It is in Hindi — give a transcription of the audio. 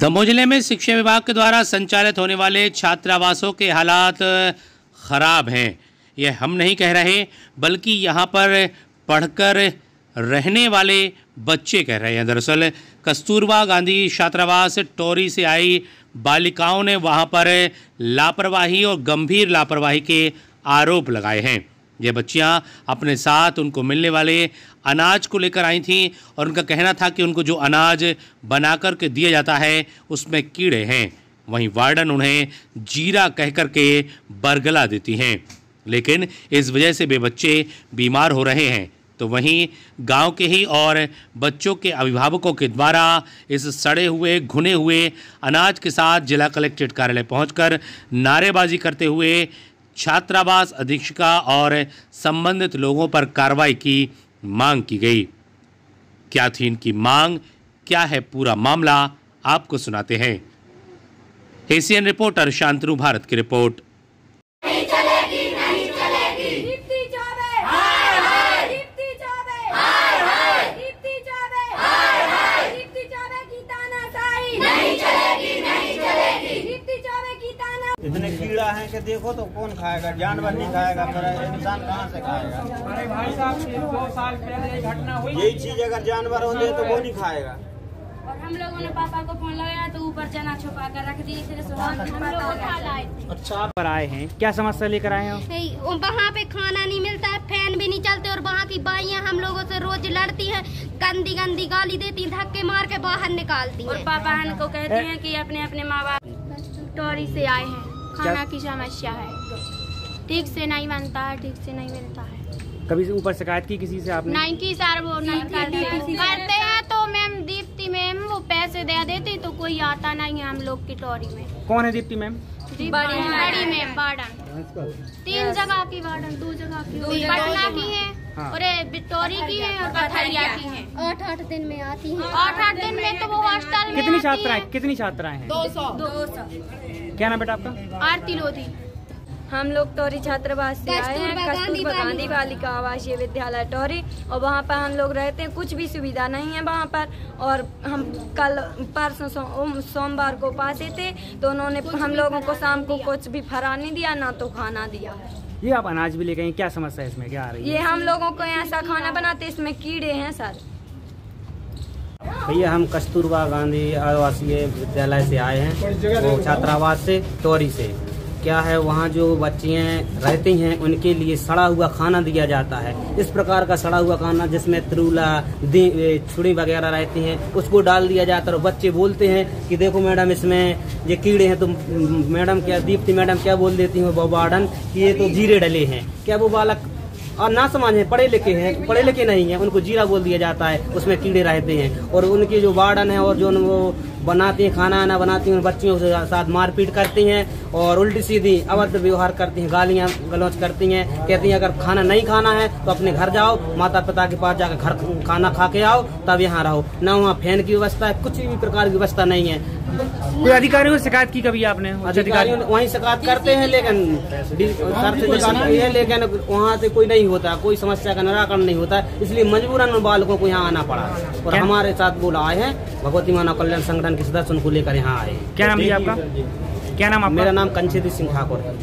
दमोह ज़िले में शिक्षा विभाग के द्वारा संचालित होने वाले छात्रावासों के हालात खराब हैं। यह हम नहीं कह रहे, बल्कि यहाँ पर पढ़कर रहने वाले बच्चे कह रहे हैं। दरअसल, कस्तूरबा गांधी छात्रावास टोरी से आई बालिकाओं ने वहाँ पर लापरवाही और गंभीर लापरवाही के आरोप लगाए हैं। ये बच्चियाँ अपने साथ उनको मिलने वाले अनाज को लेकर आई थीं और उनका कहना था कि उनको जो अनाज बना कर के दिया जाता है, उसमें कीड़े हैं। वहीं वार्डन उन्हें जीरा कह कर के बरगला देती हैं। लेकिन इस वजह से वे बच्चे बीमार हो रहे हैं। तो वहीं गाँव के ही और बच्चों के अभिभावकों के द्वारा इस सड़े हुए, घुने हुए अनाज के साथ जिला कलेक्ट्रेट कार्यालय पहुंचकर नारेबाजी करते हुए छात्रावास अधीक्षिका और संबंधित लोगों पर कार्रवाई की मांग की गई। क्या थी इनकी मांग? क्या है पूरा मामला? आपको सुनाते हैं। एशियन रिपोर्टर शांतनु भारत की रिपोर्ट। इतने कीड़ा हैं कि देखो तो कौन खाएगा? जानवर नहीं खाएगा फिर इंसान कहाँ से खाएगा? अरे भाई साहब दो साल पहले ये घटना हुई। यही चीज़ अगर जानवर होते तो वो नहीं खाएगा। और हम लोगों ने पापा को फ़ोन लगाया तो ऊपर चना छुपा कर रख दिए थे सुबह हम लोग उठा लाए अच्छा पर आए हैं। क्या समस्या लेकर आए हैं? वहाँ पे खाना नहीं मिलता है फ़ैन भी नहीं चलते और वहाँ की बाइयाँ हम लोगों से रोज लड़ती हैं गंदी गंदी गाली देती हैं, धक्के मार के बाहर निकालती और पापा हमको कहते हैं कि अपने अपने माँ बाप टोरी से आए हैं। खाना की समस्या है। ठीक से नहीं बनता है ठीक से नहीं मिलता है। कभी ऊपर शिकायत की किसी से आपने? नहीं की सर वो नहीं करते। करते हैं तो मैम दीप्ति मैम वो पैसे दे देती तो कोई आता नहीं है हम लोग की टोरी में। कौन है दीप्ति मैम? बड़ी मैम। वार्डन तीन जगह की वार्डन दो जगह की। पटना की है। हाँ। और बिटोरी की है और कथरिया की है। आठ आठ दिन में आती हैं। आठ आठ दिन में तो वो हॉस्टल में कितनी छात्राएँ कितनी छात्राएँ हैं? दो सौ। दो सौ। क्या नाम बेटा आपका? आरती लोधी। हम लोग टोरी छात्रावास से आए हैं कस्तूरबा गांधी। बालिका। आवासीय विद्यालय टोरी। और वहाँ पर हम लोग रहते हैं कुछ भी सुविधा नहीं है वहाँ पर। और हम कल परसों सोमवार को पासे थे तो उन्होंने हम लोगों को शाम को कुछ भी फरा नहीं दिया ना तो खाना दिया। ये आप अनाज भी लेके गए क्या समस्या है इसमें? क्या आ रही है? ये हम लोगों को ऐसा खाना बनाते इसमें कीड़े हैं सर। भैया हम कस्तूरबा गांधी आवासीय विद्यालय से आए हैं वो छात्रावास से टोरी से। क्या है, वहाँ जो बच्चियाँ रहती हैं, उनके लिए सड़ा हुआ खाना दिया जाता है। इस प्रकार का सड़ा हुआ खाना जिसमें त्रूला छुड़ी वगैरह रहती हैं, उसको डाल दिया जाता है और बच्चे बोलते हैं कि देखो मैडम, इसमें ये कीड़े हैं तो मैडम क्या, दीप्ति मैडम क्या बोल देती हैं, वो वार्डन कि ये तो जीरे डले हैं। क्या वो बालक और ना समझ है, पढ़े लिखे हैं, पढ़े लिखे नहीं है, उनको जीरा बोल दिया जाता है, उसमें कीड़े रहते हैं। और उनके जो वार्डन है और जो वो बनाती हैं खाना आना बनाती हैं उन बच्चियों के साथ मारपीट करती हैं और उल्टी सीधी अभद्र व्यवहार करती हैं गालियाँ गलौच करती हैं कहती हैं अगर खाना नहीं खाना है तो अपने घर जाओ माता पिता के पास जाकर घर खाना खा के आओ तब यहाँ रहो। न वहाँ फ़ैन की व्यवस्था है कुछ भी प्रकार की व्यवस्था नहीं है। कोई अधिकारियों से शिकायत की कभी आपने? अधिकारियों ने वहीं शिकायत करते हैं लेकिन डी- सर से शिकायत की है लेकिन वहाँ से कोई नहीं होता कोई समस्या का निराकरण नहीं होता इसलिए मजबूरन बालकों को यहाँ आना पड़ा। और हमारे साथ वो आए हैं भगवती मानव कल्याण संगठन के सदस्य उनको लेकर यहाँ आए। क्या नाम भैया आपका? क्या नाम आपका? मेरा नाम कंचित सिंह ठाकुर है।